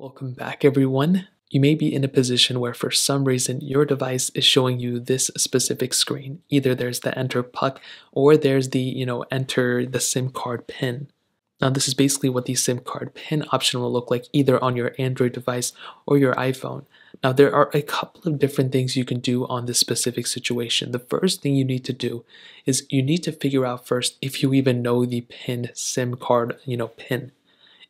Welcome back everyone. You may be in a position where for some reason your device is showing you this specific screen. Either there's the enter PUK or there's the, you know, enter the SIM card pin. Now this is basically what the SIM card pin option will look like either on your Android device or your iPhone. Now there are a couple of different things you can do on this specific situation. The first thing you need to do is you need to figure out first if you even know the pin SIM card, you know, pin.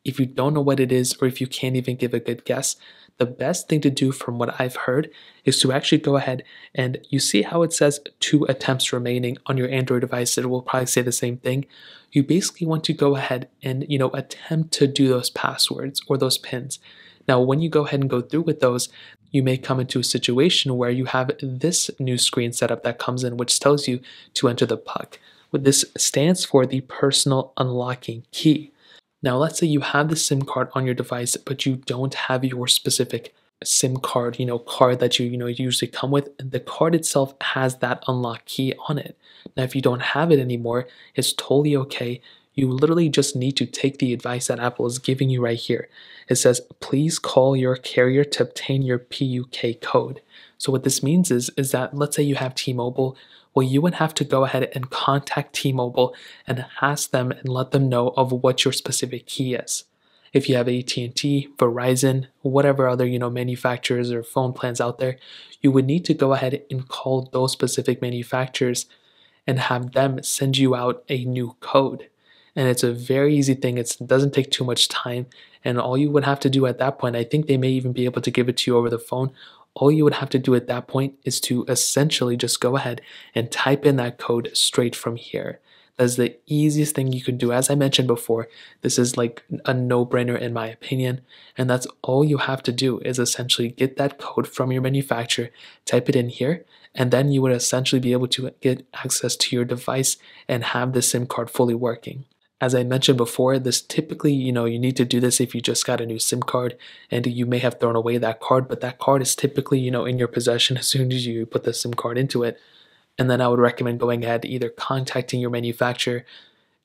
If you don't know what it is or if you can't even give a good guess, the best thing to do from what I've heard is to actually go ahead and you see how it says two attempts remaining on your Android device. It will probably say the same thing. You basically want to go ahead and, you know, attempt to do those passwords or those pins. Now, when you go ahead and go through with those, you may come into a situation where you have this new screen setup that comes in, which tells you to enter the PUK. What this stands for the personal unlocking key. Now, let's say you have the SIM card on your device, but you don't have your specific SIM card, you know, card that you, you know, usually come with. The card itself has that unlock key on it. Now, if you don't have it anymore, it's totally okay. You literally just need to take the advice that Apple is giving you right here. It says, please call your carrier to obtain your PUK code. So what this means is, is that let's say you have T-Mobile well, you would have to go ahead and contact T Mobile and ask them and let them know of what your specific key is. If you have AT&T, Verizon, whatever other you know manufacturers or phone plans out there, you would need to go ahead and call those specific manufacturers and have them send you out a new code. And it's a very easy thing. It's, it doesn't take too much time. And all you would have to do at that point, I think they may even be able to give it to you over the phone, all you would have to do at that point is to essentially just go ahead and type in that code straight from here. That's the easiest thing you can do. As I mentioned before, this is like a no brainer in my opinion. And that's all you have to do is essentially get that code from your manufacturer, type it in here, and then you would essentially be able to get access to your device and have the SIM card fully working. As I mentioned before, this typically, you know, you need to do this if you just got a new SIM card and you may have thrown away that card, but that card is typically, you know, in your possession as soon as you put the SIM card into it. And then I would recommend going ahead, either contacting your manufacturer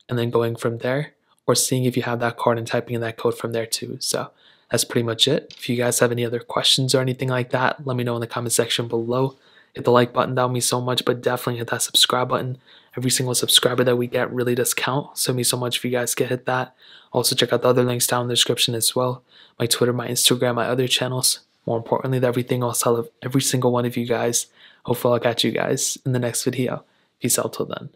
and then going from there, or seeing if you have that card and typing in that code from there too. So that's pretty much it. If you guys have any other questions or anything like that, let me know in the comment section below. Hit the like button, that would mean so much, but definitely hit that subscribe button. Every single subscriber that we get really does count. So me so much if you guys can hit that. Also check out the other links down in the description as well. My Twitter, my Instagram, my other channels. More importantly, everything else I love every single one of you guys. Hopefully I'll catch you guys in the next video. Peace out till then.